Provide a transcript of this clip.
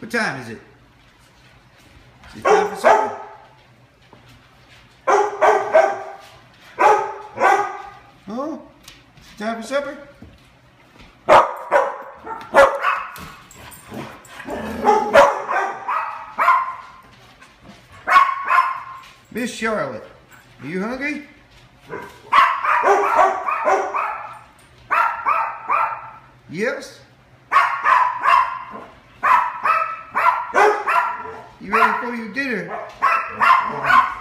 What time is it? Is it time for supper? Oh, is it time for supper? Miss Charlotte, are you hungry? Yes? You ready for your dinner?